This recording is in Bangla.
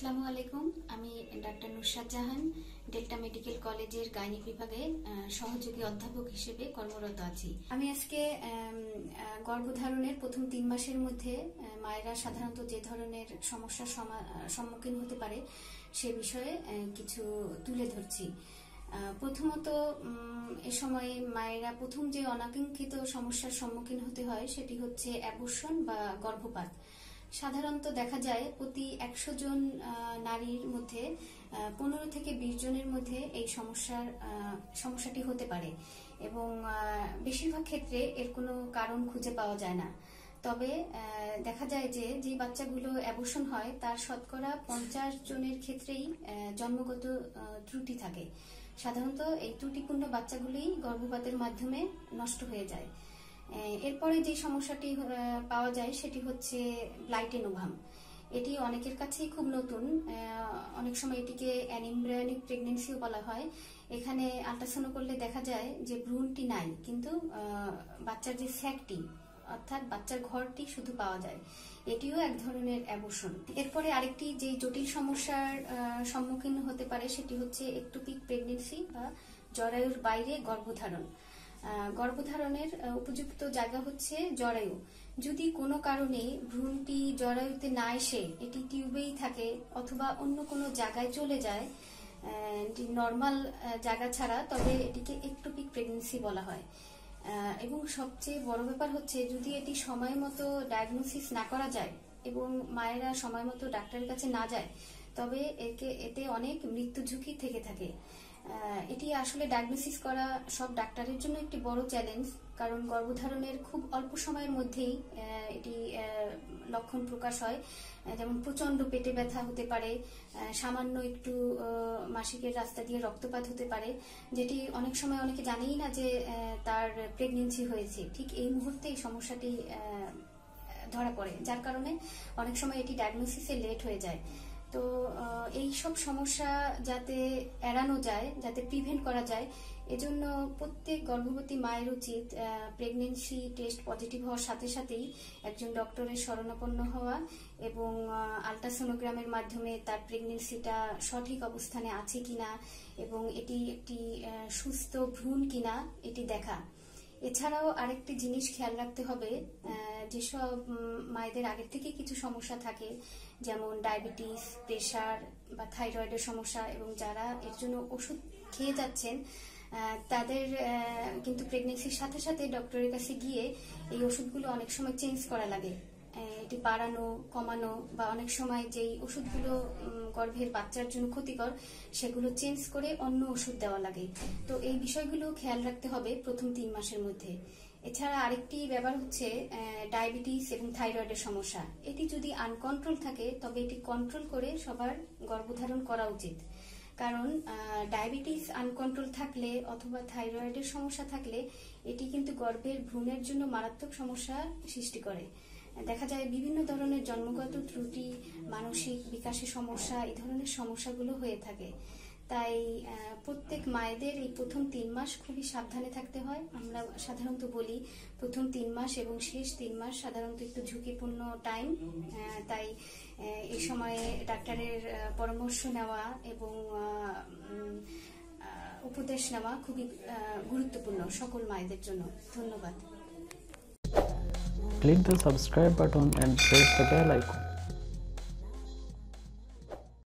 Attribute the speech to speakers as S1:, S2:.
S1: আসসালামু আলাইকুম। আমি doctor Nusrat Jahan, Delta medical কলেজের গাইনি বিভাগে সহযোগী অধ্যাপক হিসেবে কর্মরত আছি। আমি আজকে গর্ভধারণের প্রথম তিন মাসের মধ্যে মায়েরা সাধারণত যে ধরনের সমস্যার সমা- সম্মুখীন হতে পারে সে বিষয়ে কিছু তুলে ধরছি। প্রথমত এ সময় মায়েরা প্রথম যে অনাকাঙ্ক্ষিত সমস্যার সম্মুখীন হতে হয় সেটি হচ্ছে অ্যাবর্ষণ বা গর্ভপাত। সাধারণত দেখা যায় প্রতি একশো জন নারীর মধ্যে পনেরো থেকে বিশ জনের মধ্যে এই সমস্যার সমস্যাটি হতে পারে এবং বেশিরভাগ ক্ষেত্রে এর কোনো কারণ খুঁজে পাওয়া যায় না। তবে দেখা যায় যে যে বাচ্চাগুলো অ্যাবর্ষণ হয়, তার শতকরা পঞ্চাশ জনের ক্ষেত্রেই জন্মগত ত্রুটি থাকে। সাধারণত এই ত্রুটিপূর্ণ বাচ্চাগুলোই গর্ভপাতের মাধ্যমে নষ্ট হয়ে যায়। এরপরে যে সমস্যাটি পাওয়া যায় সেটি হচ্ছে ব্লাইটেনোভাম এটি অনেকের কাছেই খুব নতুন। অনেক সময় এটিকে অ্যানিমব্রায়নিক প্রেগনেন্সিও বলা হয়। এখানে আল্ট্রাসাউন্ড করলে দেখা যায় যে ভ্রূণটি নাই, কিন্তু বাচ্চার যে স্যাকটি অর্থাৎ বাচ্চার ঘরটি শুধু পাওয়া যায়। এটিও এক ধরনের অ্যাবর্ষণ এরপরে আরেকটি যে জটিল সমস্যার সম্মুখীন হতে পারে সেটি হচ্ছে একটু একটুপিক প্রেগনেন্সি বা জরায়ুর বাইরে গর্ভধারণ। গর্ভধারণের উপযুক্ত জায়গা হচ্ছে জরায়ু। যদি কোনো কারণে ভ্রূণটি জরায়ুতে না এসে এটি টিউবেই থাকে অথবা অন্য কোনো জায়গায় চলে যায় নর্মাল জায়গা ছাড়া, তবে এটিকে একটোপিক প্রেগনেন্সি বলা হয়। এবং সবচেয়ে বড় ব্যাপার হচ্ছে যদি এটি সময় মতো ডায়াগনোসিস না করা যায় এবং মায়েরা সময় মতো ডাক্তারের কাছে না যায়, তবে একে, এতে অনেক মৃত্যু ঝুঁকি থেকে থাকে। এটি আসলে ডায়াগনোসিস করা সব ডাক্তারের জন্য একটি বড় চ্যালেঞ্জ কারণ গর্ভধারণের খুব অল্প সময়ের মধ্যেই এটি লক্ষণ প্রকাশ হয়। যেমন প্রচণ্ড পেটে ব্যথা হতে পারে সামান্য একটু মাসিকের রাস্তা দিয়ে রক্তপাত হতে পারে, যেটি অনেক সময় অনেকে জানেই না যে তার প্রেগনেন্সি হয়েছে। ঠিক এই মুহূর্তে এই সমস্যাটি ধরা পড়ে, যার কারণে অনেক সময় এটি ডায়াগনোসিসে লেট হয়ে যায়। তো এই সব সমস্যা যাতে এড়ানো যায়, যাতে প্রিভেন্ট করা যায়, এজন্য প্রত্যেক গর্ভবতী মায়ের উচিত প্রেগনেন্সি টেস্ট পজিটিভ হওয়ার সাথে সাথেই একজন ডক্টরের শরণাপন্ন হওয়া এবং আলট্রাসোনোগ্রামের মাধ্যমে তার প্রেগনেন্সিটা সঠিক অবস্থানে আছে কিনা এবং এটি একটি সুস্থ ভ্রূণ কিনা, এটি দেখা। এছাড়াও আরেকটি জিনিস খেয়াল রাখতে হবে যেসব মায়েদের আগের থেকে কিছু সমস্যা থাকে, যেমন ডায়াবেটিস, প্রেশার বা থাইরয়েডের সমস্যা এবং যারা এর জন্য ওষুধ খেয়ে যাচ্ছেন তাদের কিন্তু প্রেগনেন্সির সাথে সাথে ডক্টরের কাছে গিয়ে এই ওষুধগুলো অনেক সময় চেঞ্জ করা লাগে। এটি বাড়ানো, কমানো বা অনেক সময় যেই ওষুধগুলো গর্ভের বাচ্চার জন্য ক্ষতিকর, সেগুলো চেঞ্জ করে অন্য ওষুধ দেওয়া লাগে। তো এই বিষয়গুলো খেয়াল রাখতে হবে প্রথম তিন মাসের মধ্যে। এছাড়া আরেকটি ব্যাপার হচ্ছে ডায়াবেটিস এবং থাইরয়েডের সমস্যা। এটি যদি আনকন্ট্রোল থাকে, তবে এটি কন্ট্রোল করে সবার গর্ভধারণ করা উচিত। কারণ ডায়াবেটিস আনকন্ট্রোল থাকলে অথবা থাইরয়েডের সমস্যা থাকলে, এটি কিন্তু গর্ভের ভ্রূণের জন্য মারাত্মক সমস্যা সৃষ্টি করে। দেখা যায় বিভিন্ন ধরনের জন্মগত ত্রুটি, মানসিক বিকাশের সমস্যা, এই ধরনের সমস্যাগুলো হয়ে থাকে। তাই প্রত্যেক মায়েদের এই প্রথম তিন মাস খুবই সাবধানে থাকতে হয়। আমরা সাধারণত বলি প্রথম তিন মাস এবং শেষ তিন মাস সাধারণত একটু ঝুঁকিপূর্ণ টাইম তাই এই সময়ে ডাক্তারের পরামর্শ নেওয়া এবং উপদেশ নেওয়া খুবই গুরুত্বপূর্ণ সকল মায়েদের জন্য। ধন্যবাদ।
S2: Click the subscribe button and press the bell icon.